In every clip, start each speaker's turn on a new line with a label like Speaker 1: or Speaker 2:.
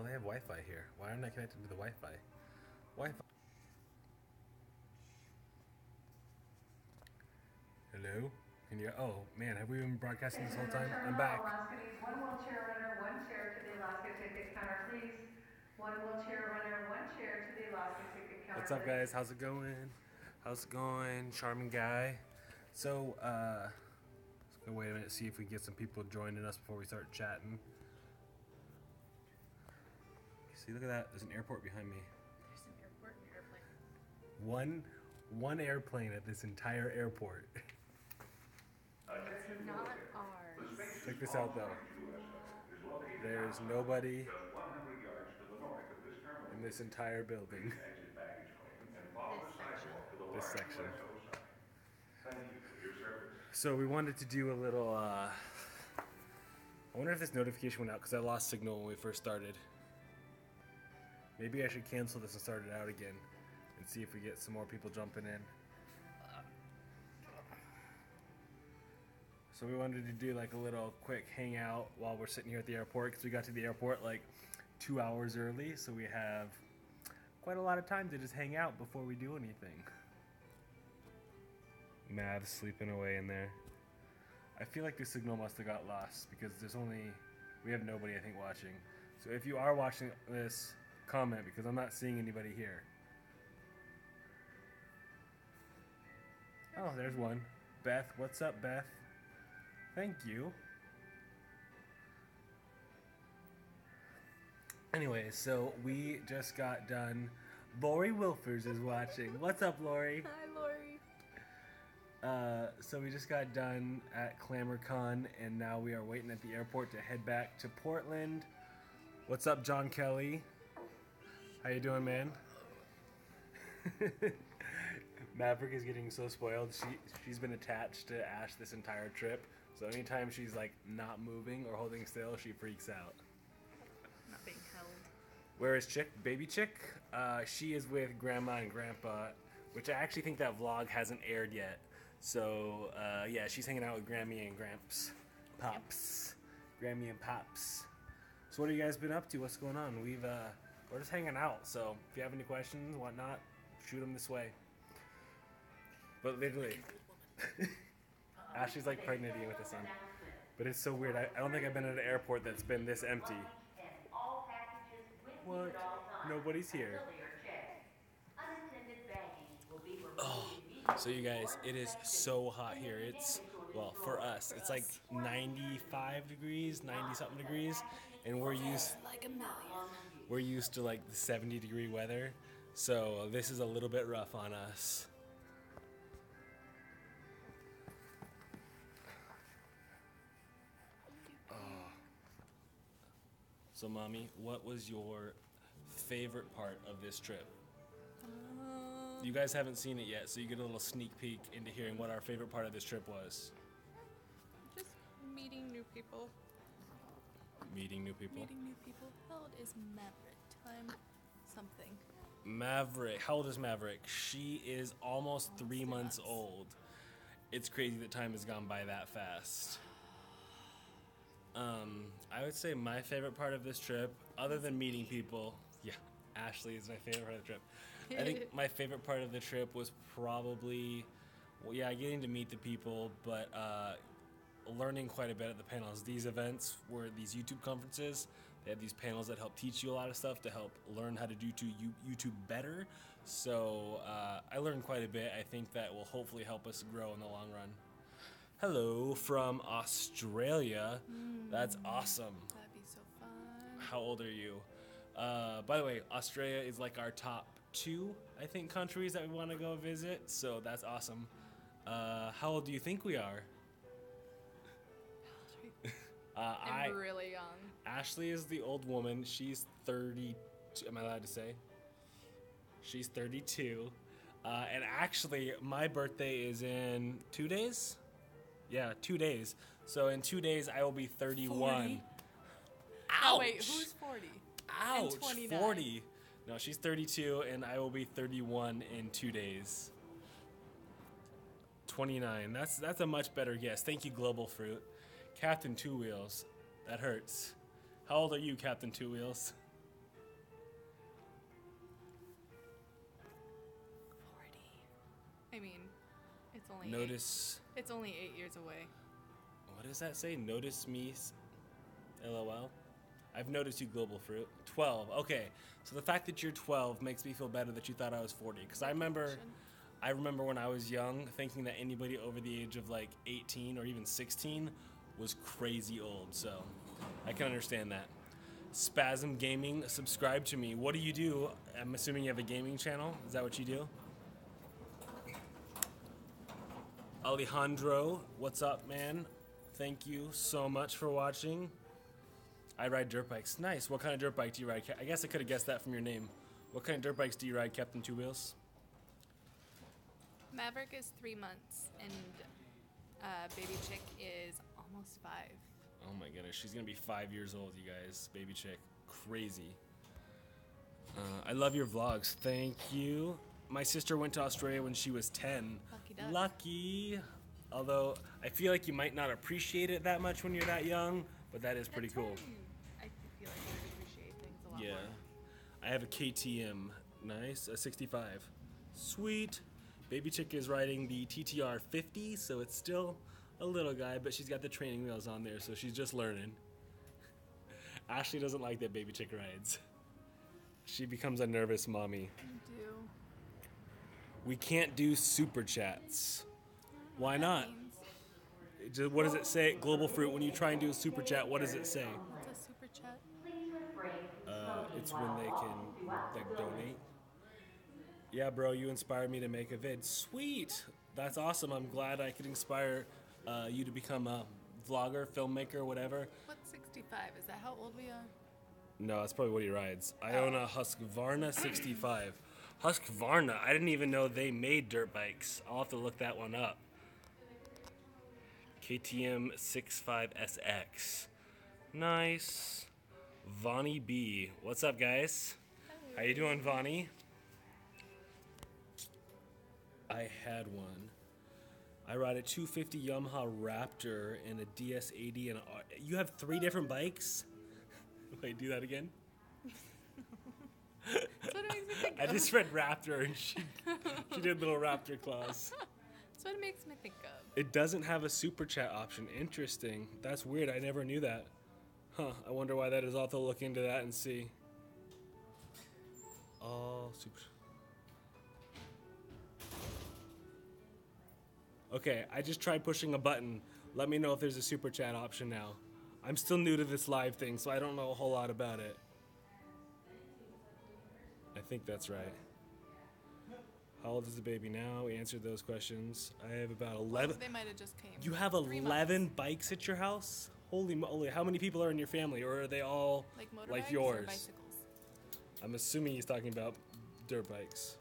Speaker 1: Oh, they have Wi-Fi here. Why aren't I connected to the Wi-Fi? Wi-Fi. Hello? Can you? Oh man, have we been broadcasting this whole time? I'm back.
Speaker 2: Alaska needs one wheelchair runner, one chair to the Alaska ticket counter, please. One wheelchair runner, one chair to the Alaska ticket counter.
Speaker 1: What's up, guys? How's it going? How's it going? Charming guy. So, uh, let's go wait a minute, see if we get some people joining us before we start chatting. See, look at that. There's an airport behind me.
Speaker 3: There's an airport and airplane.
Speaker 1: One, one airplane at this entire airport.
Speaker 3: It's not ours.
Speaker 1: Check this out, though. There's nobody in this entire building.
Speaker 3: This section.
Speaker 1: This section. So we wanted to do a little. Uh, I wonder if this notification went out because I lost signal when we first started. Maybe I should cancel this and start it out again, and see if we get some more people jumping in. So we wanted to do like a little quick hangout while we're sitting here at the airport because we got to the airport like two hours early, so we have quite a lot of time to just hang out before we do anything. Mav sleeping away in there. I feel like the signal must have got lost because there's only we have nobody I think watching. So if you are watching this, comment because I'm not seeing anybody here. Oh, there's one. Beth, what's up, Beth? Thank you. Anyway, so we just got done. Lori Wilfers is watching. What's up, Lori?
Speaker 3: Hi, Lori.
Speaker 1: Uh, so we just got done at ClamorCon, and now we are waiting at the airport to head back to Portland. What's up, John Kelly? How you doing, man? Maverick is getting so spoiled. She she's been attached to Ash this entire trip. So anytime she's like not moving or holding still, she freaks out.
Speaker 3: Not being held.
Speaker 1: Where is Chick? Baby Chick? Uh, she is with Grandma and Grandpa, which I actually think that vlog hasn't aired yet. So uh, yeah, she's hanging out with Grammy and Gramps, Pops, Grammy and Pops. So what have you guys been up to? What's going on? We've uh, we're just hanging out. So if you have any questions, whatnot, shoot them this way. But literally, Ashley's like pregnant again with the son. But it's so weird. I, I don't think I've been at an airport that's been this empty. What? Nobody's here. Oh, So you guys, it is so hot here. It's well for us. It's like 95 degrees, 90 something degrees, and we're used
Speaker 3: Like a million.
Speaker 1: We're used to like the 70 degree weather. So this is a little bit rough on us. Oh. So mommy, what was your favorite part of this trip? Um. You guys haven't seen it yet, so you get a little sneak peek into hearing what our favorite part of this trip was.
Speaker 3: Just meeting new people.
Speaker 1: Meeting new people.
Speaker 3: Meeting new people. How old is Maverick? Time something.
Speaker 1: Maverick. How old is Maverick? She is almost three
Speaker 3: three
Speaker 1: months
Speaker 3: months.
Speaker 1: old. It's crazy that time has gone by that fast. Um, I would say my favorite part of this trip, other than meeting people, yeah, Ashley is my favorite part of the trip. I think my favorite part of the trip was probably, well, yeah, getting to meet the people, but uh, learning quite a bit at the panels. These events were these YouTube conferences. They have these panels that help teach you a lot of stuff to help learn how to do to YouTube better. So uh, I learned quite a bit. I think that will hopefully help us grow in the long run. Hello from Australia. That's awesome.
Speaker 3: That'd be so fun.
Speaker 1: How old are you? Uh, by the way, Australia is like our top two, I think, countries that we want to go visit. So that's awesome. Uh, how old do you think we are? Uh, I
Speaker 3: I'm really young.
Speaker 1: Ashley is the old woman. She's 30. Am I allowed to say? She's 32. Uh, and actually, my birthday is in two days. Yeah, two days. So in two days, I will be 31.
Speaker 3: 40?
Speaker 1: Ouch!
Speaker 3: Oh wait, who's 40?
Speaker 1: Ouch!
Speaker 3: 29?
Speaker 1: 40. No, she's 32, and I will be 31 in two days. 29. That's that's a much better guess. Thank you, Global Fruit. Captain Two Wheels. That hurts. How old are you, Captain Two Wheels? 40.
Speaker 3: I mean, it's only.
Speaker 1: Notice.
Speaker 3: Eight, it's only eight years away.
Speaker 1: What does that say? Notice me. LOL. I've noticed you, Global Fruit. 12. Okay. So the fact that you're 12 makes me feel better that you thought I was 40. Because I remember. I remember when I was young thinking that anybody over the age of like 18 or even 16 was crazy old. So I can understand that. Spasm Gaming, subscribe to me. What do you do? I'm assuming you have a gaming channel. Is that what you do? Alejandro, what's up, man? Thank you so much for watching. I ride dirt bikes. Nice. What kind of dirt bike do you ride? I guess I could have guessed that from your name. What kind of dirt bikes do you ride, Captain Two Wheels?
Speaker 3: Maverick is three months, and uh, baby chick is almost five.
Speaker 1: Oh my goodness, she's gonna be five years old, you guys. Baby chick, crazy. Uh, I love your vlogs. Thank you. My sister went to Australia when she was ten.
Speaker 3: Lucky duck.
Speaker 1: Lucky. Although I feel like you might not appreciate it that much when you're that young, but that is pretty
Speaker 3: That's
Speaker 1: cool.
Speaker 3: I feel like I appreciate things a lot
Speaker 1: Yeah.
Speaker 3: more.
Speaker 1: I have a KTM. Nice. A 65. Sweet. Baby Chick is riding the TTR 50, so it's still a little guy, but she's got the training wheels on there, so she's just learning. Ashley doesn't like that Baby Chick rides. She becomes a nervous mommy.
Speaker 3: I do.
Speaker 1: We can't do super chats. Why not? What does it say? Global Fruit, when you try and do a super chat, what does it say?
Speaker 3: What's a super chat?
Speaker 1: Uh, it's when they can like donate. Yeah, bro, you inspired me to make a vid. Sweet, that's awesome. I'm glad I could inspire uh, you to become a vlogger, filmmaker, whatever.
Speaker 3: What's 65? Is that how old we are?
Speaker 1: No, that's probably what he rides. I own a Husqvarna 65. Husqvarna. I didn't even know they made dirt bikes. I'll have to look that one up. KTM 65SX. Nice. Vonnie B. What's up, guys? How you doing, Vonnie? I had one. I ride a 250 Yamaha Raptor and a DS80 and a, you have three different bikes? Wait, do that again.
Speaker 3: That's what it makes me think
Speaker 1: I just read Raptor and she she did little Raptor claws.
Speaker 3: That's what it makes me think of.
Speaker 1: It doesn't have a super chat option. Interesting. That's weird. I never knew that. Huh. I wonder why that is. I'll have to look into that and see. Oh, super. Okay, I just tried pushing a button. Let me know if there's a super chat option now. I'm still new to this live thing, so I don't know a whole lot about it. I think that's right. How old is the baby now? We answered those questions. I have about 11.
Speaker 3: They might have just came.
Speaker 1: You have
Speaker 3: Three
Speaker 1: 11
Speaker 3: months.
Speaker 1: bikes at your house? Holy moly. How many people are in your family? Or are they all
Speaker 3: like
Speaker 1: like yours?
Speaker 3: bicycles.
Speaker 1: I'm assuming he's talking about dirt bikes.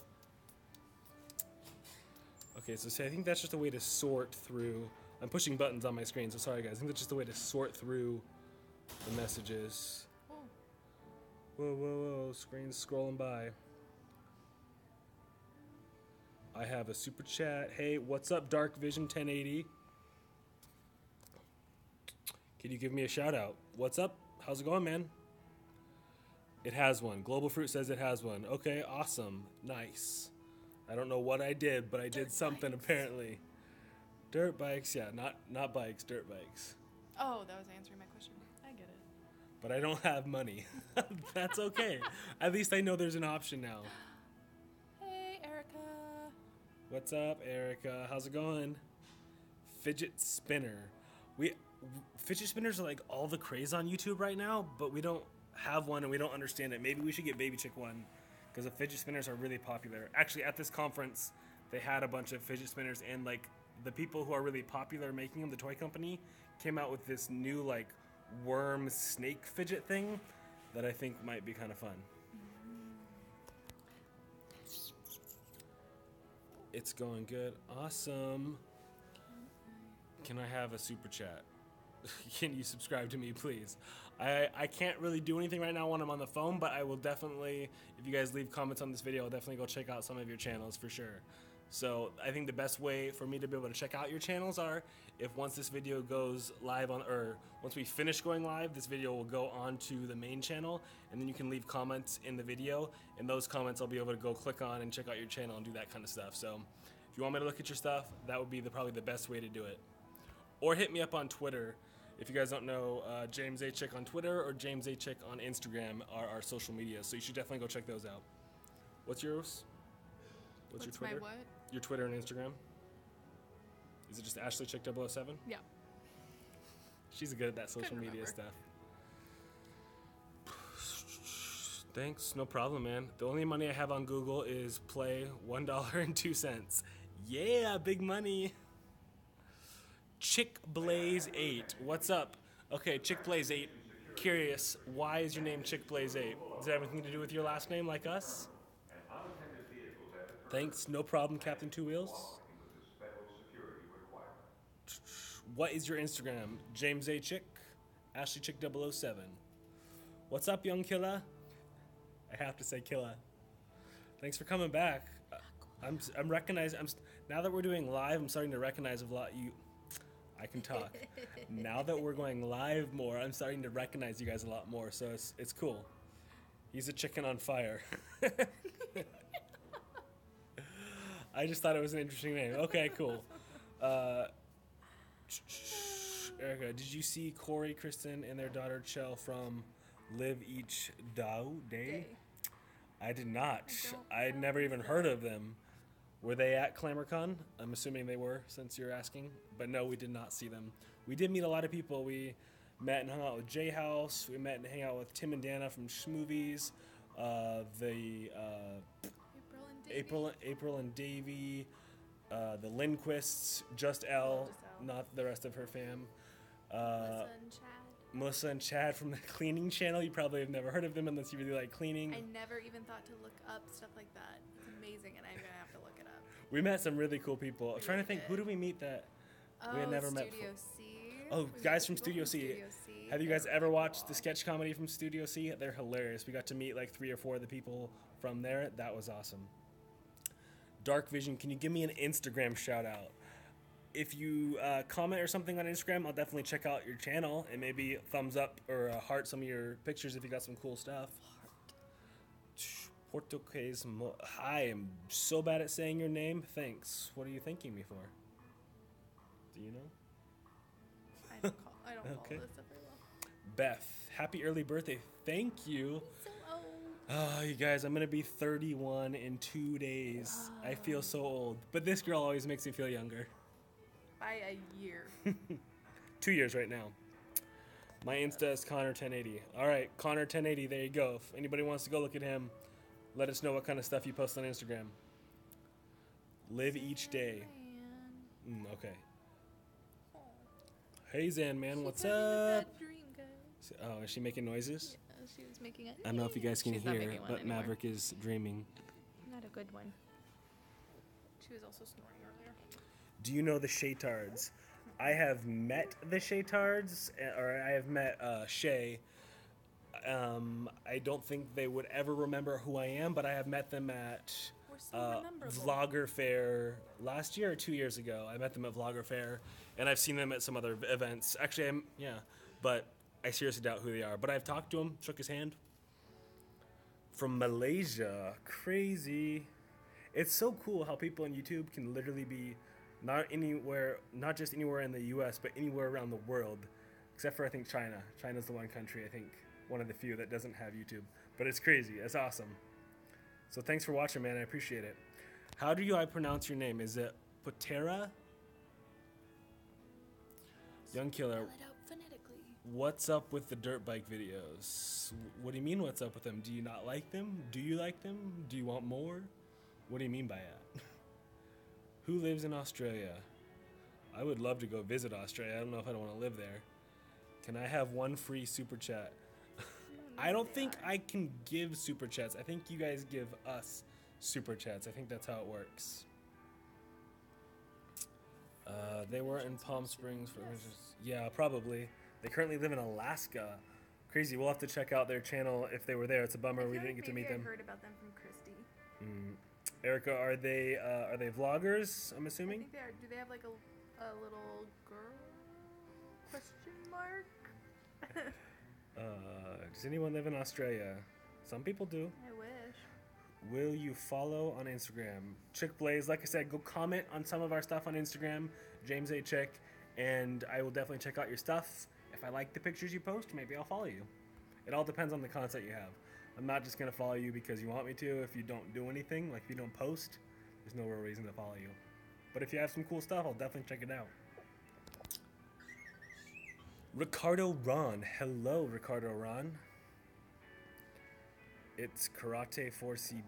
Speaker 1: Okay, so say I think that's just a way to sort through. I'm pushing buttons on my screen, so sorry guys. I think that's just a way to sort through the messages.
Speaker 3: Oh,
Speaker 1: Whoa, whoa, whoa, screen's scrolling by. I have a super chat. Hey, what's up, Dark Vision 1080? Can you give me a shout out? What's up? How's it going, man? It has one. Global Fruit says it has one. Okay, awesome. Nice. I don't know what I did, but I did
Speaker 3: Dirt
Speaker 1: something
Speaker 3: bikes.
Speaker 1: apparently. Dirt bikes, yeah, not not bikes, dirt bikes.
Speaker 3: oh, that was answering my question. I get it.
Speaker 1: But I don't have money. That's okay. At least I know there's an option now.
Speaker 3: Hey, Erica.
Speaker 1: What's up, Erica? How's it going? Fidget spinner. We fidget spinners are like all the craze on YouTube right now, but we don't have one and we don't understand it. Maybe we should get Baby Chick one because the fidget spinners are really popular. Actually, at this conference, they had a bunch of fidget spinners and like the people who are really popular making them, the toy company, came out with this new like worm snake fidget thing that I think might be kind of fun. It's going good. Awesome. Can I have a super chat? Can you subscribe to me, please? I, I can't really do anything right now when I'm on the phone, but I will definitely, if you guys leave comments on this video, I'll definitely go check out some of your channels for sure. So I think the best way for me to be able to check out your channels are if once this video goes live on, or once we finish going live, this video will go on to the main channel, and then you can leave comments in the video, and those comments I'll be able to go click on and check out your channel and do that kind of stuff. So If you want me to look at your stuff, that would be the, probably the best way to do it. Or hit me up on Twitter. If you guys don't know, uh, James A. Chick on Twitter or James A. Chick on Instagram are our social media. So you should definitely go check those out. What's yours? What's, your
Speaker 3: What's my
Speaker 1: Twitter?
Speaker 3: what?
Speaker 1: Your Twitter and Instagram? Is it just Ashley Chick 007?
Speaker 3: Yeah.
Speaker 1: She's good at that social
Speaker 3: Couldn't
Speaker 1: media
Speaker 3: remember.
Speaker 1: stuff. Thanks, no problem, man. The only money I have on Google is play one dollar and two cents. Yeah, big money. Chick Blaze Eight, what's up? Okay, Chick Blaze Eight. Curious, why is your name Chick Blaze Eight? Does that have anything to do with your last name, like us? Thanks, no problem, Captain Two Wheels. What is your Instagram? James A. Chick, Ashley Chick 007. What's up, young killer? I have to say killer. Thanks for coming back. I'm I'm recognizing. I'm now that we're doing live. I'm starting to recognize a lot. You, I can talk. now that we're going live more, I'm starting to recognize you guys a lot more. So it's it's cool. He's a chicken on fire. I just thought it was an interesting name. Okay, cool. Uh, Erica, did you see Corey, Kristen, and their daughter Chell from Live Each Dao Day?
Speaker 3: Day.
Speaker 1: I did not. I'd never even heard of them. Were they at ClamorCon? I'm assuming they were, since you're asking. But no, we did not see them. We did meet a lot of people. We met and hung out with J House. We met and hang out with Tim and Dana from Schmovies. Uh, the uh,
Speaker 3: April and Davey.
Speaker 1: April, April and Davey, uh, the Lindquists, just L, not the rest of her fam. Uh,
Speaker 3: Melissa and Chad.
Speaker 1: Melissa and Chad from the cleaning channel. You probably have never heard of them unless you really like cleaning.
Speaker 3: I never even thought to look up stuff like that. Amazing, and I'm gonna have to look it up.
Speaker 1: We met some really cool people. I'm trying to think, who
Speaker 3: did.
Speaker 1: we meet that?
Speaker 3: Oh,
Speaker 1: We had never met
Speaker 3: Studio. C.
Speaker 1: Oh,
Speaker 3: met
Speaker 1: guys from Studio C.
Speaker 3: Studio C.
Speaker 1: Have you guys ever watched the sketch comedy from Studio C? They're hilarious. We got to meet like three or four of the people from there. That was awesome. Dark Vision, can you give me an Instagram shout out? If you uh, comment or something on Instagram, I'll definitely check out your channel and maybe thumbs up or uh, heart some of your pictures if you got some cool stuff. Portuguese. Mo- I am so bad at saying your name. Thanks. What are you thanking me for? Do you know?
Speaker 3: I don't, call, I don't
Speaker 1: Okay.
Speaker 3: follow this stuff very well.
Speaker 1: Beth, happy early birthday. Thank you.
Speaker 3: So old.
Speaker 1: Oh, you guys, I'm gonna be 31 in two days. I feel so old, but this girl always makes me feel younger.
Speaker 3: By a year.
Speaker 1: Two years right now. My Insta is Connor 1080. All right, Connor 1080. There you go. If anybody wants to go look at him, let us know what kind of stuff you post on Instagram. Live each day. Mm, okay. Hey Zan man, what's up? Oh, is she making noises?
Speaker 3: Yeah, she was making.
Speaker 1: I don't know if you guys can
Speaker 3: She's
Speaker 1: hear, but
Speaker 3: anymore.
Speaker 1: Maverick is dreaming.
Speaker 3: Not a good one. She was also snoring earlier.
Speaker 1: Do you know the Shaytards? I have met the Shaytards, uh, or I have met uh, Shay. Um, I don't think they would ever remember who I am, but I have met them at
Speaker 3: so
Speaker 1: uh. Vlogger Fair last year or two years ago. I met them at Vlogger Fair, and I've seen them at some other events. Actually, I'm yeah, but I seriously doubt who they are. But I've talked to him, shook his hand. From Malaysia, crazy. It's so cool how people on YouTube can literally be not anywhere, not just anywhere in the U.S., but anywhere around the world, except for I think China. China's the one country I think one of the few that doesn't have YouTube. But it's crazy. It's awesome. So thanks for watching, man. I appreciate it. How do you I pronounce your name? Is it Patera? Young Killer,
Speaker 3: Spell it out phonetically.
Speaker 1: what's up with the dirt bike videos? What do you mean, what's up with them? Do you not like them? Do you like them? Do you want more? What do you mean by that? Who lives in Australia? I would love to go visit Australia. I don't know if I don't want to live there. Can I have one free super chat? I don't think I can give super chats. I think you guys give us super chats. I think that's how it works. Uh, they were in Palm Springs for yeah, probably. They currently live in Alaska. Crazy. We'll have to check out their channel if they were there. It's a bummer we didn't
Speaker 3: like
Speaker 1: get to meet them.
Speaker 3: I heard about them from Christy.
Speaker 1: Mm. Erica, are they uh, are they vloggers? I'm assuming?
Speaker 3: I think they are. Do they have like a, a little girl? Question mark.
Speaker 1: Uh, does anyone live in Australia? Some people do.
Speaker 3: I wish.
Speaker 1: Will you follow on Instagram? Chick Blaze, like I said, go comment on some of our stuff on Instagram, James A. Chick, and I will definitely check out your stuff. If I like the pictures you post, maybe I'll follow you. It all depends on the content you have. I'm not just gonna follow you because you want me to. If you don't do anything, like if you don't post, there's no real reason to follow you. But if you have some cool stuff, I'll definitely check it out. Ricardo Ron. Hello, Ricardo Ron. It's Karate 4CB.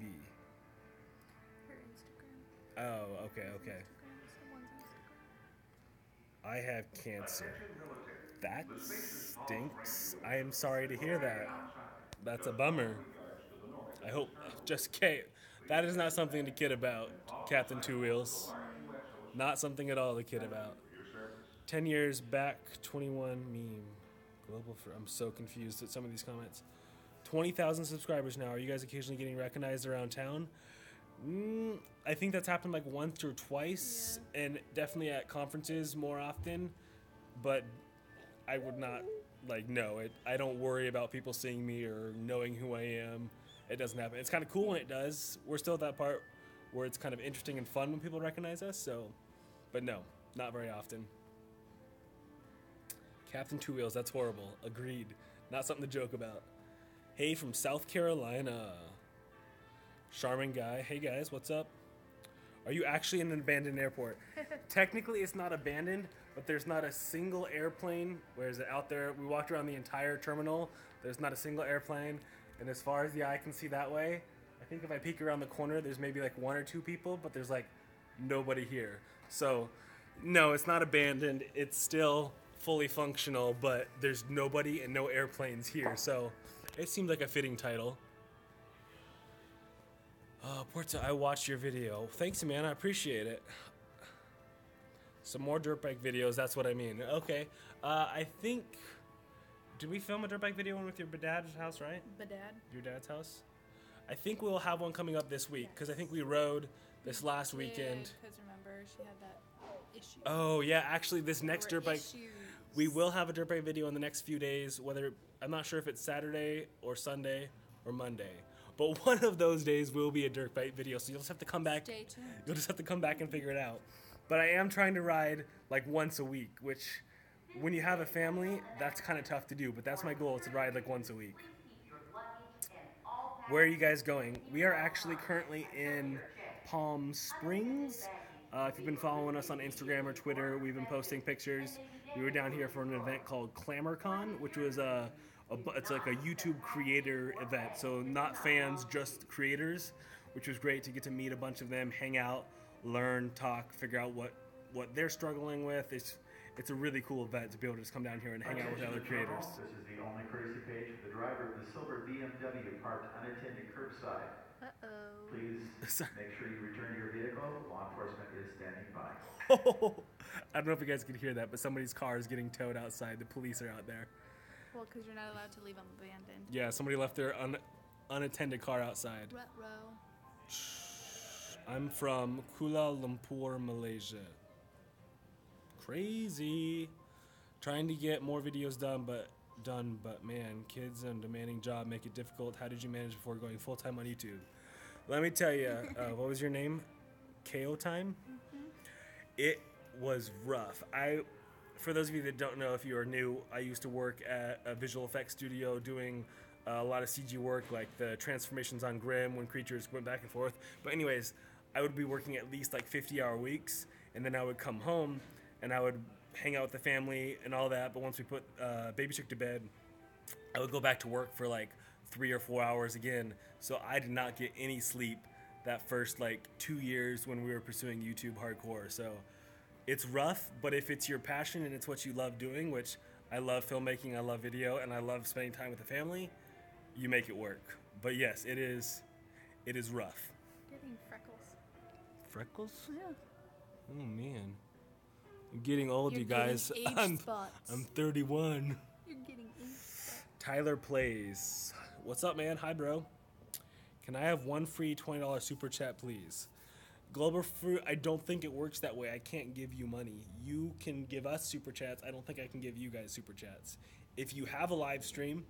Speaker 3: Her Instagram.
Speaker 1: Oh, okay, okay.
Speaker 3: Instagram. Someone's Instagram.
Speaker 1: I have cancer. That stinks. I am sorry to hear that. That's a bummer. I hope. Just Kate. That is not something to kid about, Captain Two Wheels. Not something at all to kid about. 10 years back, 21 meme. Global for. I'm so confused at some of these comments. 20,000 subscribers now. Are you guys occasionally getting recognized around town? Mm, I think that's happened like once or twice, and definitely at conferences more often. But I would not like no. It. I don't worry about people seeing me or knowing who I am. It doesn't happen. It's kind of cool when it does. We're still at that part where it's kind of interesting and fun when people recognize us. So, but no, not very often. Captain Two Wheels. That's horrible. Agreed. Not something to joke about. Hey, from South Carolina. Charming guy. Hey guys, what's up? Are you actually in an abandoned airport? Technically, it's not abandoned, but there's not a single airplane. Where is it out there? We walked around the entire terminal. There's not a single airplane, and as far as the eye can see that way, I think if I peek around the corner, there's maybe like one or two people, but there's like nobody here. So, no, it's not abandoned. It's still fully functional, but there's nobody and no airplanes here. So, it seemed like a fitting title. Uh, Porta, I watched your video. Thanks, man. I appreciate it. Some more dirt bike videos. That's what I mean. Okay. Uh, I think. Did we film a dirt bike video one with your dad's house, right?
Speaker 3: But dad.
Speaker 1: Your dad's house? I think we'll have one coming up this week because I think we rode this last weekend.
Speaker 3: Because remember, she had that issue.
Speaker 1: Oh yeah, actually, this next dirt bike.
Speaker 3: issues.
Speaker 1: We will have a dirt bike video in the next few days. Whether I'm not sure if it's Saturday or Sunday or Monday, but one of those days will be a dirt bike video. So you'll just have to come back.
Speaker 3: Stay tuned.
Speaker 1: You'll just have to come back and figure it out. But I am trying to ride like once a week, which when you have a family, that's kind of tough to do. But that's my goal: is to ride like once a week. Where are you guys going? We are actually currently in Palm Springs. Uh, if you've been following us on Instagram or Twitter, we've been posting pictures. We were down here for an event called ClamorCon, which was a, a it's like a YouTube creator event. So not fans, just creators, which was great to get to meet a bunch of them, hang out, learn, talk, figure out what what they're struggling with. It's it's a really cool event to be able to just come down here and hang out with other creators.
Speaker 4: This is the only courtesy page the driver of the silver BMW parked unattended curbside.
Speaker 3: Uh oh.
Speaker 4: Please
Speaker 1: Sorry.
Speaker 4: make sure you return to your vehicle. Law enforcement is standing by.
Speaker 1: Oh, I don't know if you guys can hear that, but somebody's car is getting towed outside. The police are out there.
Speaker 3: Well, because you're not allowed to leave them abandoned.
Speaker 1: Yeah, somebody left their un- unattended car outside.
Speaker 3: Rut row.
Speaker 1: I'm from Kuala Lumpur, Malaysia. Crazy. Trying to get more videos done, but done, but man, kids and demanding job make it difficult. How did you manage before going full time on YouTube? Let me tell you, uh, what was your name? KO time. It was rough. I, for those of you that don't know, if you are new, I used to work at a visual effects studio doing uh, a lot of CG work, like the transformations on Grimm when creatures went back and forth. But anyways, I would be working at least like 50-hour weeks, and then I would come home and I would hang out with the family and all that. But once we put uh, Baby Chick to bed, I would go back to work for like three or four hours again. So I did not get any sleep that first like two years when we were pursuing YouTube hardcore. So it's rough, but if it's your passion and it's what you love doing, which I love filmmaking, I love video, and I love spending time with the family, you make it work. But yes, it is, it is rough.
Speaker 3: Getting freckles.
Speaker 1: Freckles?
Speaker 3: Yeah.
Speaker 1: Oh man, I'm getting old,
Speaker 3: You're
Speaker 1: you guys.
Speaker 3: getting age
Speaker 1: I'm,
Speaker 3: spots.
Speaker 1: I'm 31.
Speaker 3: You're getting age spots.
Speaker 1: Tyler plays. What's up, man? Hi, bro. Can I have one free $20 super chat, please? Global Fruit, I don't think it works that way. I can't give you money. You can give us super chats. I don't think I can give you guys super chats. If you have a live stream,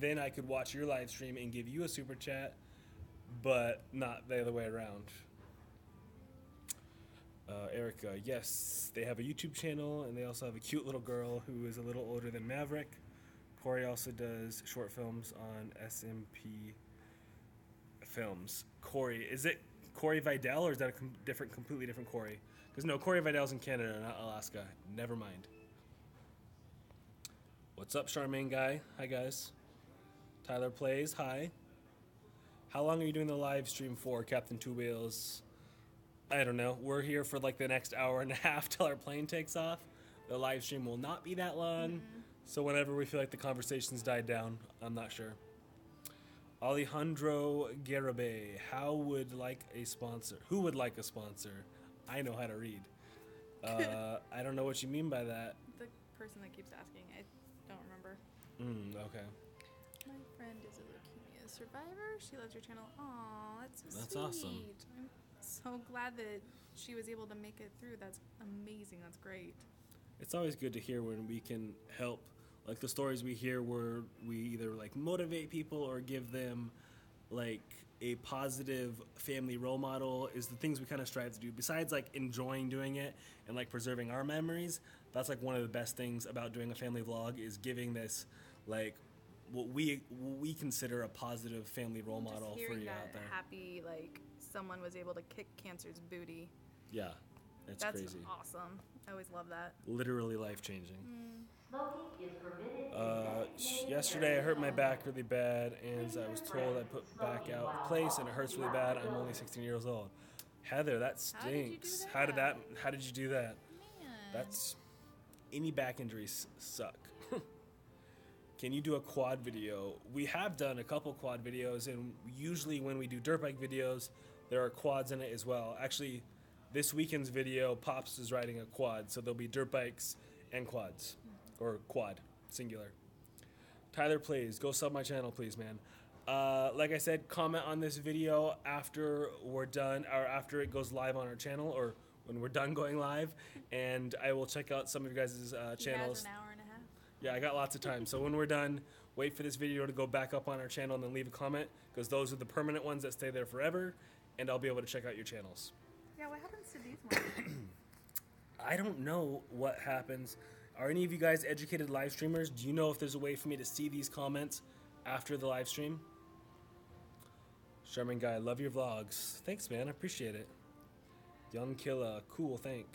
Speaker 1: then I could watch your live stream and give you a super chat. but not the other way around. Uh, Erica, yes, they have a YouTube channel and they also have a cute little girl who is a little older than Maverick. Corey also does short films on SMP Films. Corey, is it Corey Vidal or is that a com- different, completely different Corey? Because no, Corey Vidal's in Canada, not Alaska. Never mind. What's up, Charmaine guy? Hi guys. Tyler plays. Hi. How long are you doing the live stream for, Captain Two Wheels? I don't know. We're here for like the next hour and a half till our plane takes off. The live stream will not be that long. So whenever we feel like the conversation's died down, I'm not sure. Alejandro Garabe, how would like a sponsor? Who would like a sponsor? I know how to read. Uh, I don't know what you mean by that.
Speaker 3: The person that keeps asking, I don't remember.
Speaker 1: Mm, okay.
Speaker 3: My friend is a leukemia survivor. She loves your channel. Aw, that's so
Speaker 1: That's
Speaker 3: sweet.
Speaker 1: awesome.
Speaker 3: I'm so glad that she was able to make it through. That's amazing. That's great.
Speaker 1: It's always good to hear when we can help. Like the stories we hear where we either like motivate people or give them like a positive family role model is the things we kind of strive to do. Besides like enjoying doing it and like preserving our memories, that's like one of the best things about doing a family vlog is giving this like what we what we consider a positive family role model
Speaker 3: Just
Speaker 1: for
Speaker 3: hearing
Speaker 1: you
Speaker 3: that
Speaker 1: out there.
Speaker 3: happy, like someone was able to kick cancer's booty.
Speaker 1: Yeah. It's
Speaker 3: That's
Speaker 1: crazy.
Speaker 3: awesome. I always love that.
Speaker 1: Literally life changing.
Speaker 5: Smoking mm. is permitted. in
Speaker 1: Uh,
Speaker 5: designated
Speaker 1: yesterday I hurt my back really bad, and I was told I put back out of place, and it hurts really bad. I'm only 16 years old. Heather, that
Speaker 3: How did you do
Speaker 1: stinks. How did that?
Speaker 3: that?
Speaker 1: How did you do that?
Speaker 3: Man.
Speaker 1: That's any back injuries suck. Can you do a quad video? We have done a couple quad videos, and usually when we do dirt bike videos, there are quads in it as well. Actually, this weekend's video, Pops is riding a quad, so there'll be dirt bikes and quads, or quad, singular. Tyler plays. Go sub my channel, please, man. Uh, like I said, comment on this video after we're done, or after it goes live on our channel, or when we're done going live, and I will check out some of you guys' uh, channels.
Speaker 3: an hour and a half.
Speaker 1: Yeah, I got lots of time. So when we're done, wait for this video to go back up on our channel and then leave a comment because those are the permanent ones that stay there forever, and I'll be able to check out your channels.
Speaker 3: Yeah, what happens to these ones?
Speaker 1: I don't know what happens. Are any of you guys educated live streamers? Do you know if there's a way for me to see these comments after the live stream? Sherman guy, love your vlogs. Thanks, man. I appreciate it. Young Killa, cool. Thank.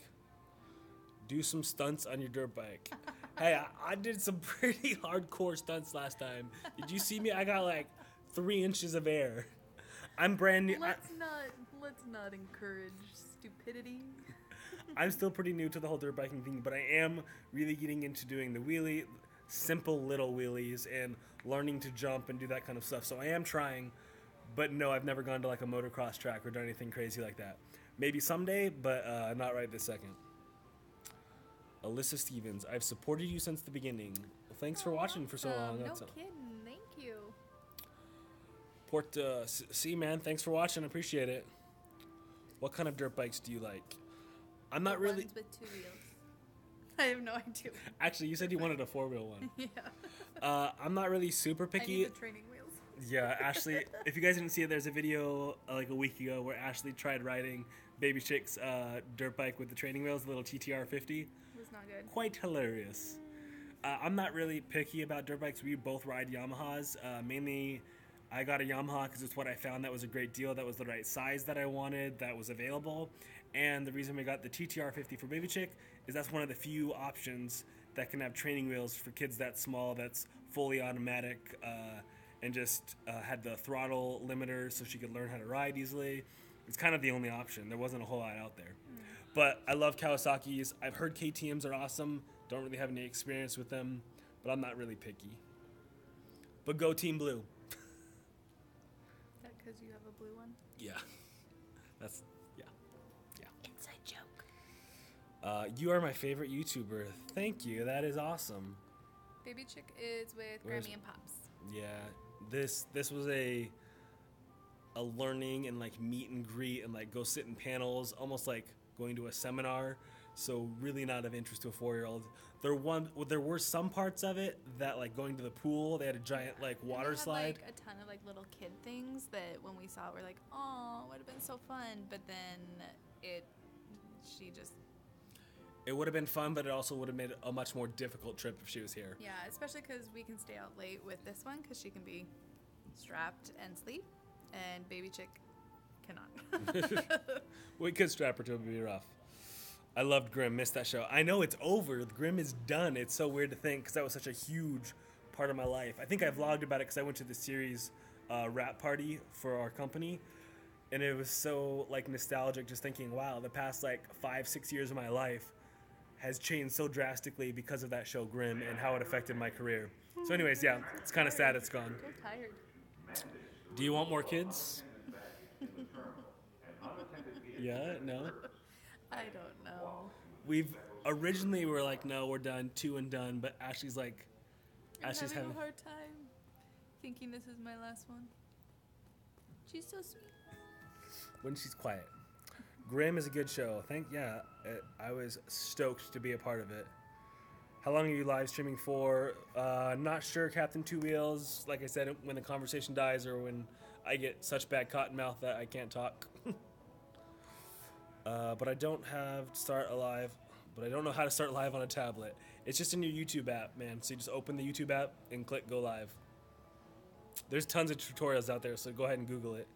Speaker 1: Do some stunts on your dirt bike. hey, I, I did some pretty hardcore stunts last time. Did you see me? I got like three inches of air. I'm brand new.
Speaker 3: Let's not let's not encourage stupidity.
Speaker 1: I'm still pretty new to the whole dirt biking thing, but I am really getting into doing the wheelie, simple little wheelies, and learning to jump and do that kind of stuff. So I am trying, but no, I've never gone to like a motocross track or done anything crazy like that. Maybe someday, but uh, not right this second. Alyssa Stevens, I've supported you since the beginning. Well, thanks for watching for so long.
Speaker 3: No
Speaker 1: That's
Speaker 3: kidding. Thank you.
Speaker 1: Port, uh, see, man, thanks for watching. I appreciate it. What kind of dirt bikes do you like? I'm not
Speaker 3: The
Speaker 1: really.
Speaker 3: ones with two wheels. I have no idea.
Speaker 1: Actually, you said you wanted a four wheel one.
Speaker 3: yeah.
Speaker 1: Uh, I'm not really super
Speaker 3: I
Speaker 1: picky.
Speaker 3: need the training wheels.
Speaker 1: Yeah, Ashley. if you guys didn't see it, there's a video uh, like a week ago where Ashley tried riding Baby Chick's uh, dirt bike with the training wheels, the little TTR 50.
Speaker 3: It was not good.
Speaker 1: Quite hilarious. Uh, I'm not really picky about dirt bikes. We both ride Yamahas. Uh, mainly, I got a Yamaha because it's what I found that was a great deal. That was the right size that I wanted. That was available. And the reason we got the TTR 50 for Baby Chick is that's one of the few options that can have training wheels for kids that small. That's fully automatic. Uh, and just uh, had the throttle limiter so she could learn how to ride easily. It's kind of the only option. There wasn't a whole lot out there. But I love Kawasaki's. I've heard KTM's are awesome. Don't really have any experience with them, but I'm not really picky. But go Team Blue.
Speaker 3: Is that because you have a blue one?
Speaker 1: Yeah. That's Uh, you are my favorite YouTuber. Thank you. That is awesome.
Speaker 3: Baby Chick is with
Speaker 1: Where's-
Speaker 3: Grammy and Pops.
Speaker 1: Yeah. This this was a a learning and like meet and greet and like go sit in panels, almost like going to a seminar. so really not of interest to a four-year-old. There one, well, there were some parts of it that like going to the pool. They had a giant like water
Speaker 3: had,
Speaker 1: slide.
Speaker 3: Like a ton of like little kid things that when we saw it, we're like, oh, would have been so fun. But then it, she just,
Speaker 1: It would have been fun, but it also would have made a much more difficult trip if she was here.
Speaker 3: yeah, especially because we can stay out late with this one because she can be strapped and sleep, and baby chick cannot.
Speaker 1: We could strap her to it would be rough. I loved Grimm. Missed that show. I know it's over. Grimm is done. It's so weird to think because that was such a huge part of my life. I think I vlogged about it because I went to the series uh, wrap party for our company, and it was so like nostalgic. Just thinking, wow, the past like five, six years of my life has changed so drastically because of that show Grimm and how it affected my career. So, anyways, yeah, it's kind of sad it's gone.
Speaker 3: They're tired.
Speaker 1: Do you want more kids? yeah. No.
Speaker 3: I don't know.
Speaker 1: We've originally were like, no, we're done, two and done. But Ashley's like,
Speaker 3: I'm
Speaker 1: Ashley's
Speaker 3: having
Speaker 1: having.
Speaker 3: a hard time thinking this is my last one. She's so sweet.
Speaker 1: when she's quiet. Grimm is a good show. Thank yeah, it, I was stoked to be a part of it. How long are you live streaming for? Uh, not sure, Captain Two Wheels. Like I said, when the conversation dies or when I get such bad cotton mouth that I can't talk. uh, but I don't have to start a live. But I don't know how to start live on a tablet. It's just in your YouTube app, man. So you just open the YouTube app and click go live. There's tons of tutorials out there, so go ahead and Google it.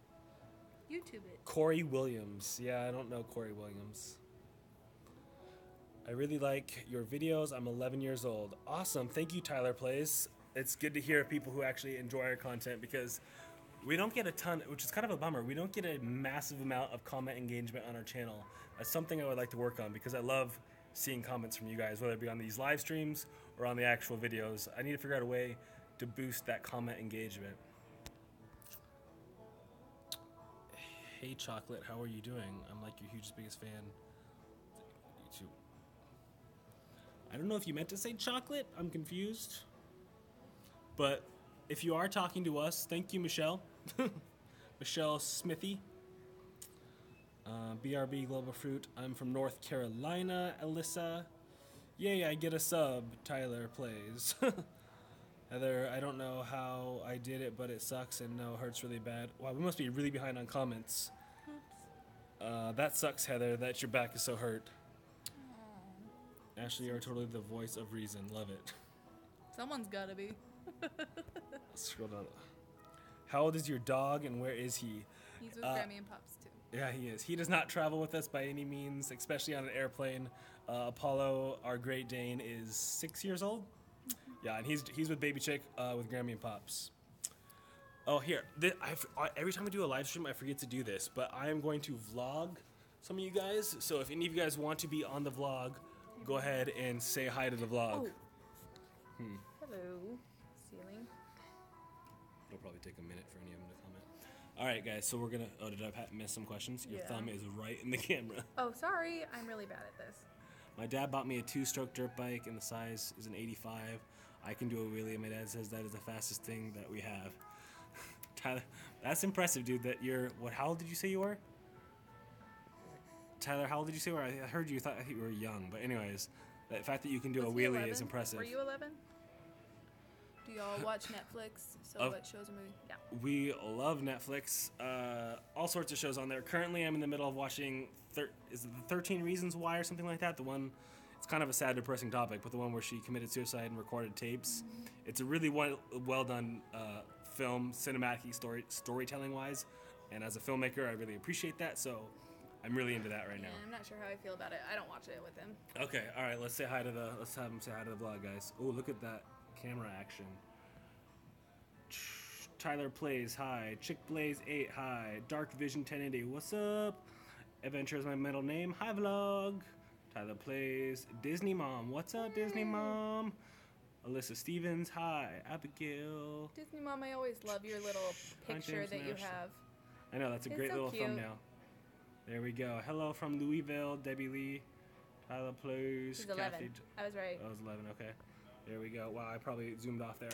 Speaker 3: YouTube it.
Speaker 1: Corey Williams. Yeah, I don't know Corey Williams. I really like your videos. I'm 11 years old. Awesome. Thank you, Tyler Plays. It's good to hear people who actually enjoy our content because we don't get a ton, which is kind of a bummer. We don't get a massive amount of comment engagement on our channel. That's something I would like to work on because I love seeing comments from you guys, whether it be on these live streams or on the actual videos. I need to figure out a way to boost that comment engagement. Hey Chocolate, how are you doing? I'm like your hugest biggest fan. You too. I don't know if you meant to say chocolate. I'm confused. But if you are talking to us, thank you, Michelle. Michelle Smithy. Uh, BRB Global Fruit. I'm from North Carolina. Alyssa. Yay, I get a sub. Tyler plays. Heather, I don't know how I did it, but it sucks and no, it hurts really bad. Wow, we must be really behind on comments. Uh, that sucks, Heather, that your back is so hurt. Ashley, you're totally the voice of reason. Love it.
Speaker 3: Someone's gotta be.
Speaker 1: Scroll down. How old is your dog and where is he?
Speaker 3: He's with
Speaker 1: Uh,
Speaker 3: Grammy and Pops too.
Speaker 1: Yeah, he is. He does not travel with us by any means, especially on an airplane. Uh, Apollo, our Great Dane, is six years old. Yeah, and he's he's with Baby Chick uh, with Grammy and Pops. Oh, here. Th- I every time I do a live stream, I forget to do this, but I am going to vlog some of you guys. So if any of you guys want to be on the vlog, go ahead and say hi to the vlog.
Speaker 3: Oh. Hello, ceiling.
Speaker 1: It'll probably take a minute for any of them to comment. All right, guys. So we're gonna. Oh, did I miss some questions? Your
Speaker 3: Yeah.
Speaker 1: thumb is right in the camera.
Speaker 3: Oh, sorry. I'm really bad at this.
Speaker 1: My dad bought me a two-stroke dirt bike, and the size is an 85. I can do a wheelie, and my dad says that is the fastest thing that we have. Tyler, that's impressive, dude. That you're what? How old did you say you were? Tyler, how old did you say you were? I heard you thought you were young, but anyways, the fact that you can do
Speaker 3: Was
Speaker 1: a wheelie
Speaker 3: 11?
Speaker 1: is impressive.
Speaker 3: Were you 11? Do y'all watch Netflix? So
Speaker 1: Of-
Speaker 3: what shows or movies? Yeah.
Speaker 1: We love Netflix. Uh, all sorts of shows on there. Currently, I'm in the middle of watching. Thir- is it the 13 Reasons Why or something like that? The one. It's kind of a sad, depressing topic, but the one where she committed suicide and recorded tapes. It's a really well, well done uh, film, cinematic story, storytelling wise, and as a filmmaker, I really appreciate that. So, I'm really into that right
Speaker 3: Yeah,
Speaker 1: now.
Speaker 3: I'm not sure how I feel about it. I don't watch it with him.
Speaker 1: Okay, all right. Let's say hi to the. Let's have him say hi to the vlog, guys. Oh, look at that camera action. Tyler plays hi. Chick Blaze eight hi. Dark Vision 1080 what's up? Adventure is my middle name. Hi vlog. Tyler plays Disney Mom. What's up, Disney Mom? Alyssa Stevens hi. Abigail.
Speaker 3: Disney Mom, I always love your little picture that you have.
Speaker 1: I know that's a
Speaker 3: It's
Speaker 1: great
Speaker 3: so
Speaker 1: little
Speaker 3: cute.
Speaker 1: thumbnail. There we go. Hello from Louisville, Debbie Lee. Tyler plays.
Speaker 3: He's 11.
Speaker 1: Kathy
Speaker 3: I was right.
Speaker 1: That was 11, okay. There we go. Wow, I probably zoomed off there.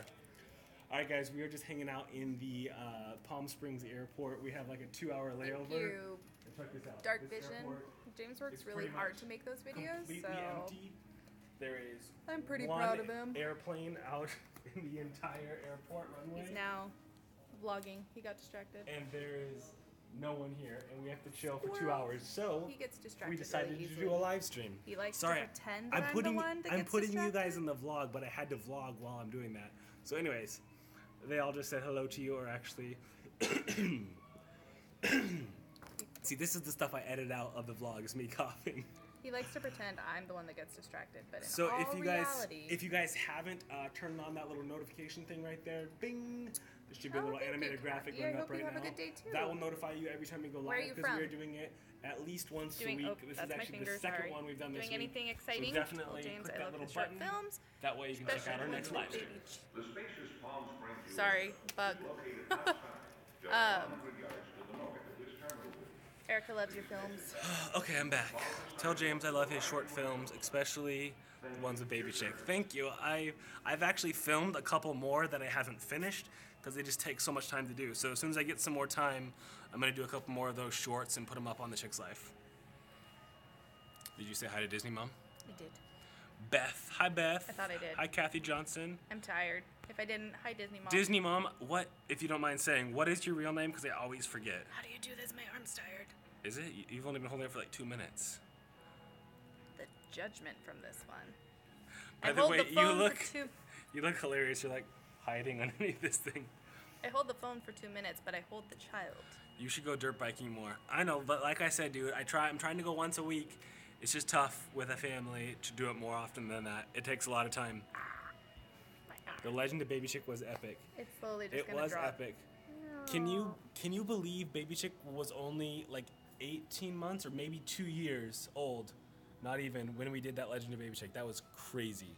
Speaker 1: All right, guys, we are just hanging out in the uh, Palm Springs airport. We have like a two-hour layover.
Speaker 3: Thank you.
Speaker 1: And check this out.
Speaker 3: Dark
Speaker 1: This
Speaker 3: vision.
Speaker 1: airport
Speaker 3: James works
Speaker 1: is
Speaker 3: really
Speaker 1: pretty
Speaker 3: hard
Speaker 1: much
Speaker 3: to make those videos,
Speaker 1: completely
Speaker 3: so
Speaker 1: empty. There is
Speaker 3: I'm pretty
Speaker 1: one
Speaker 3: proud of him.
Speaker 1: airplane out in the entire airport runway,
Speaker 3: He's now vlogging. He got distracted.
Speaker 1: and there is no one here, and we have to chill for two
Speaker 3: Squirrel.
Speaker 1: hours. So
Speaker 3: He gets distracted.
Speaker 1: we decided
Speaker 3: really
Speaker 1: to do a live stream.
Speaker 3: He likes
Speaker 1: Sorry,
Speaker 3: to pretend that
Speaker 1: I'm
Speaker 3: I'm,
Speaker 1: putting
Speaker 3: the one that
Speaker 1: I'm
Speaker 3: gets
Speaker 1: putting you guys
Speaker 3: distracted.
Speaker 1: in the vlog, but I had to vlog while I'm doing that. So, anyways, they all just said hello to you, or actually, see, this is the stuff I edit out of the vlog. Is me coughing.
Speaker 3: He likes to pretend I'm the one that gets distracted, but in
Speaker 1: So
Speaker 3: all
Speaker 1: if you guys if you guys haven't uh, turned on that little notification thing right there, bing, there should be a little animated
Speaker 3: Kat.
Speaker 1: graphic
Speaker 3: Yeah,
Speaker 1: going up right now.
Speaker 3: good day, too.
Speaker 1: That will notify you every time we go live because we are doing it at least once
Speaker 3: doing
Speaker 1: a week.
Speaker 3: oh,
Speaker 1: this
Speaker 3: that's
Speaker 1: is
Speaker 3: my
Speaker 1: actually
Speaker 3: finger.
Speaker 1: the second
Speaker 3: sorry.
Speaker 1: one we've done this
Speaker 3: Doing
Speaker 1: week.
Speaker 3: anything exciting?
Speaker 1: So definitely
Speaker 3: well, James,
Speaker 1: click
Speaker 3: I
Speaker 1: that little
Speaker 3: short
Speaker 1: button.
Speaker 3: films.
Speaker 1: That way you can check out our next
Speaker 3: when
Speaker 1: live stream.
Speaker 3: baby ch-
Speaker 6: The spacious Palm Springs
Speaker 3: Sorry, bug.
Speaker 6: located outside, just
Speaker 3: Um,
Speaker 6: 100 yards to the north of this terminal.
Speaker 3: Erica loves your films.
Speaker 1: Okay, I'm back. Tell James I love his short films, especially the ones with Baby Chick. Thank you. I I've actually filmed a couple more that I haven't finished because they just take so much time to do. So as soon as I get some more time, I'm gonna do a couple more of those shorts and put them up on the Chick's Life. Did you say hi to Disney Mom?
Speaker 3: I did.
Speaker 1: Beth. Hi Beth.
Speaker 3: I thought I did.
Speaker 1: Hi Kathy Johnson.
Speaker 3: I'm tired. If I didn't, hi Disney Mom.
Speaker 1: Disney Mom. What, if you don't mind saying, what is your real name? Because I always forget.
Speaker 3: How do you do this? My arm's tired.
Speaker 1: Is it? You- You've only been holding it for like two minutes.
Speaker 3: The judgment from this one.
Speaker 1: By
Speaker 3: I
Speaker 1: the way,
Speaker 3: the
Speaker 1: you look-
Speaker 3: two.
Speaker 1: You look hilarious. You're like hiding underneath this thing.
Speaker 3: I hold the phone for two minutes, but I hold the child.
Speaker 1: You should go dirt biking more. I know, but like I said, dude, I try. I'm trying to go once a week. It's just tough with a family to do it more often than that. It takes a lot of time. The Legend of Baby Chick was epic.
Speaker 3: It's slowly just
Speaker 1: It
Speaker 3: gonna
Speaker 1: was
Speaker 3: drop.
Speaker 1: epic. Can you can you believe Baby Chick was only like 18 months or maybe two years old? Not even when we did that Legend of Baby Chick. That was crazy.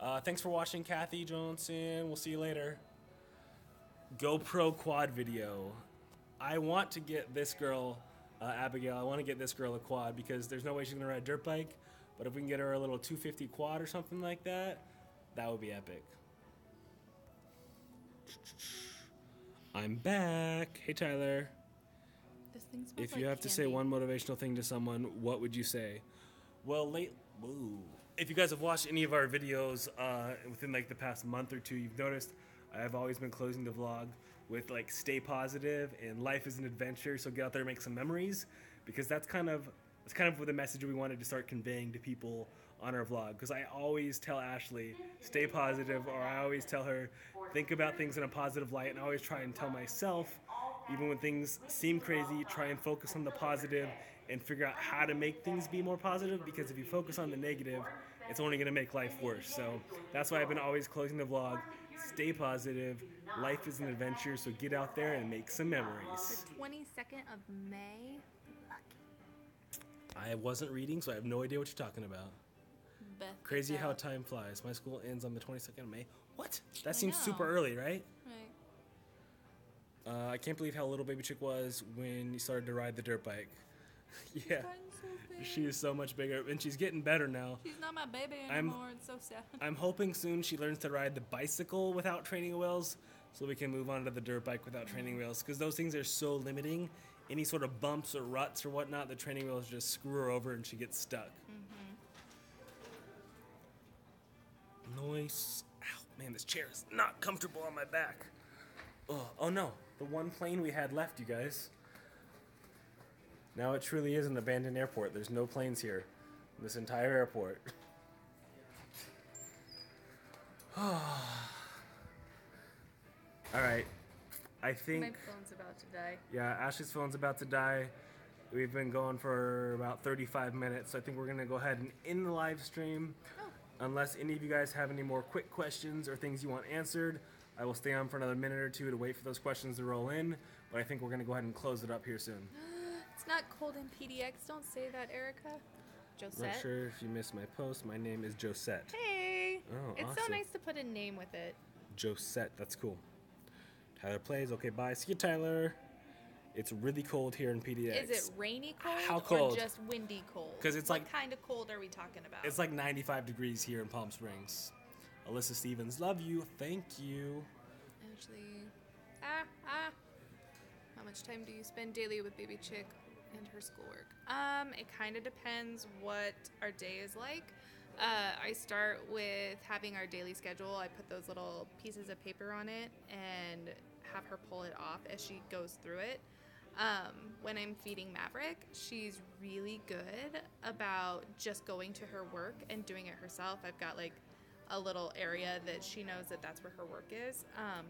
Speaker 1: Uh, thanks for watching, Kathy Johnson. We'll see you later. GoPro quad video. I want to get this girl, uh, Abigail. I want to get this girl a quad because there's no way she's gonna ride a dirt bike. But if we can get her a little 250 quad or something like that, that would be epic. I'm back. Hey Tyler.
Speaker 3: This thing smells
Speaker 1: If you
Speaker 3: like
Speaker 1: have to say
Speaker 3: candy.
Speaker 1: one motivational thing to someone, what would you say? Well, late. Woo. If you guys have watched any of our videos uh, within like the past month or two, you've noticed I've always been closing the vlog with like stay positive and life is an adventure. So get out there and make some memories because that's kind of that's kind of the message we wanted to start conveying to people on our vlog. Because I always tell Ashley stay positive, or I always tell her think about things in a positive light, and I always try and tell myself even when things seem crazy, try and focus on the positive and figure out how to make things be more positive because if you focus on the negative, it's only going to make life worse. So that's why I've been always closing the vlog. Stay positive. Life is an adventure, so get out there and make some memories.
Speaker 3: The 22nd of May.
Speaker 1: I wasn't reading, so I have no idea what you're talking about.
Speaker 3: Beth
Speaker 1: Crazy
Speaker 3: gets
Speaker 1: how time flies. My school ends on the 22nd of May. What? That
Speaker 3: I
Speaker 1: seems super early, right? Uh, I can't believe how little baby chick was when you started to ride the dirt bike. yeah.
Speaker 3: So.
Speaker 1: She is so much bigger, and she's getting better now.
Speaker 3: She's not my baby anymore. I'm- It's so sad.
Speaker 1: I'm hoping soon she learns to ride the bicycle without training wheels, so we can move on to the dirt bike without training wheels, because those things are so limiting. Any sort of bumps or ruts or whatnot, the training wheels just screw her over and she gets stuck. Noise. Ow, man, this chair is not comfortable on my back. Oh, oh no, the one plane we had left, you guys. Now it truly is an abandoned airport. There's no planes here. This entire airport. All right. I think.
Speaker 3: My phone's about to die.
Speaker 1: yeah, Ashley's phone's about to die. We've been going for about 35 minutes. So I think we're gonna go ahead and end the live stream. Oh. Unless any of you guys have any more quick questions or things you want answered, I will stay on for another minute or two to wait for those questions to roll in. But I think we're gonna go ahead and close it up here soon.
Speaker 3: It's not cold in PDX. Don't say that, Erica. Josette.
Speaker 1: Not sure if you missed my post. My name is Josette.
Speaker 3: Hey.
Speaker 1: Oh,
Speaker 3: it's so nice to put a name with it.
Speaker 1: Josette, that's cool. Tyler plays. Okay, bye. See you, Tyler. It's really cold here in PDX.
Speaker 3: Is it rainy cold
Speaker 1: How
Speaker 3: or
Speaker 1: cold?
Speaker 3: just windy cold?
Speaker 1: Because it's
Speaker 3: what
Speaker 1: like-
Speaker 3: kind of cold are we talking about?
Speaker 1: It's like 95 degrees here in Palm Springs. Alyssa Stevens, love you. Thank you.
Speaker 3: Ashley. Ah, ah. How much time do you spend daily with baby chick and her schoolwork? Um, it kind of depends what our day is like. Uh, I start with having our daily schedule. I put those little pieces of paper on it and have her pull it off as she goes through it. Um, when I'm feeding Maverick, she's really good about just going to her work and doing it herself. I've got like a little area that she knows that that's where her work is. Um,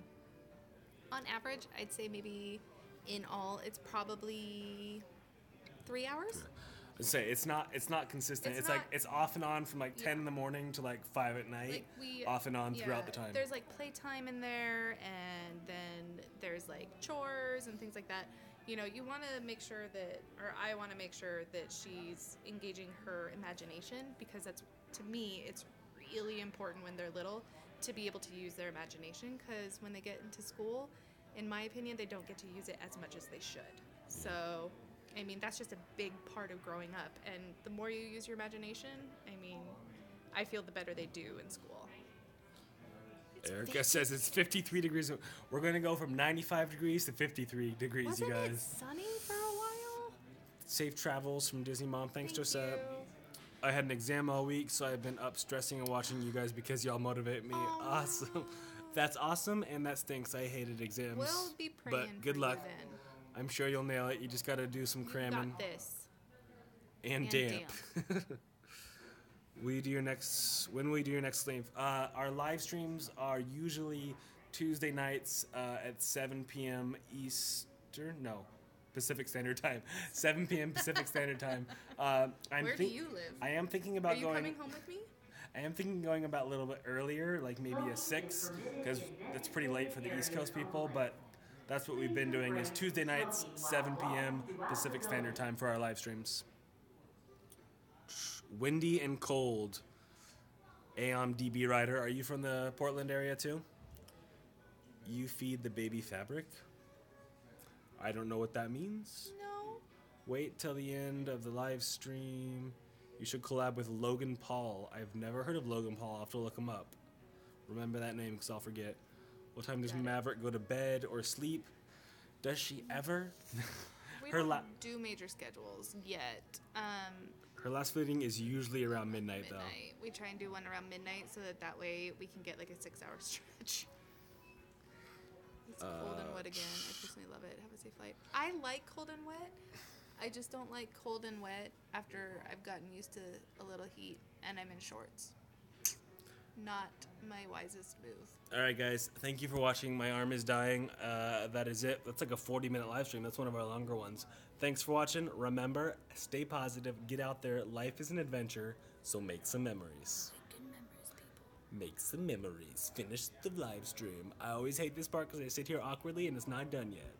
Speaker 3: on average, I'd say maybe in all, it's probably three hours.
Speaker 1: I'd say it's not it's not consistent.
Speaker 3: It's
Speaker 1: It's, like it's off and on from like ten in the morning to like five at night.
Speaker 3: Like we
Speaker 1: off and on throughout the time.
Speaker 3: There's like playtime in there, and then there's like chores and things like that. You know, you want to make sure that, or I want to make sure that she's engaging her imagination because that's to me, it's really important when they're little to be able to use their imagination because when they get into school, in my opinion, they don't get to use it as much as they should. So, I mean, that's just a big part of growing up. And the more you use your imagination, I mean, I feel the better they do in school.
Speaker 1: Erica says it's 53 degrees. We're gonna go from 95 degrees to 53 degrees,
Speaker 3: Wasn't
Speaker 1: you
Speaker 3: it
Speaker 1: guys.
Speaker 3: sunny for a while?
Speaker 1: Safe travels from Disney Mom. Thanks,
Speaker 3: Thank
Speaker 1: Josette. I had an exam all week, so I've been up stressing and watching you guys because y'all motivate me.
Speaker 3: Aw.
Speaker 1: Awesome. That's awesome, and that stinks. I hated exams.
Speaker 3: We'll be praying
Speaker 1: but good
Speaker 3: for
Speaker 1: luck.
Speaker 3: you then.
Speaker 1: I'm sure you'll nail it. You just gotta do some cramming
Speaker 3: got this.
Speaker 1: and,
Speaker 3: and
Speaker 1: damp. we do your next when we do your next stream. Uh, our live streams are usually Tuesday nights uh, at 7 p.m. Eastern. No, Pacific Standard Time. 7 p.m. Pacific Standard Time. Uh, I'm
Speaker 3: Where
Speaker 1: think-
Speaker 3: do you live?
Speaker 1: I am thinking
Speaker 3: Are
Speaker 1: about
Speaker 3: you
Speaker 1: going.
Speaker 3: coming home with me?
Speaker 1: I am thinking going about a little bit earlier, like maybe a six, because it's pretty late for the East Coast people. But that's what we've been doing is Tuesday nights, 7 p.m. Pacific Standard Time for our live streams. Windy and cold. Aom DB Rider, are you from the Portland area too? You feed the baby fabric? I don't know what that means.
Speaker 3: No.
Speaker 1: Wait till the end of the live stream. You should collab with Logan Paul. I've never heard of Logan Paul. I'll have to look him up. Remember that name because I'll forget. What time does
Speaker 3: Got it.
Speaker 1: Maverick go to bed or sleep? Does she ever?
Speaker 3: We
Speaker 1: Her
Speaker 3: don't
Speaker 1: la-
Speaker 3: do major schedules yet. Um,
Speaker 1: Her last feeding is usually around midnight,
Speaker 3: midnight. We try and do one around midnight so that that way we can get like a six-hour stretch. It's cold and wet again. I personally love it. Have a safe flight. I like cold and wet. I just don't like cold and wet after I've gotten used to a little heat and I'm in shorts. Not my wisest move.
Speaker 1: All right, guys. Thank you for watching. My arm is dying. Uh, that is it. That's like a 40 minute live stream. That's one of our longer ones. Thanks for watching. Remember, stay positive. Get out there. Life is an adventure. So make some memories. Make some memories. Finish the live stream. I always hate this part because I sit here awkwardly and it's not done yet.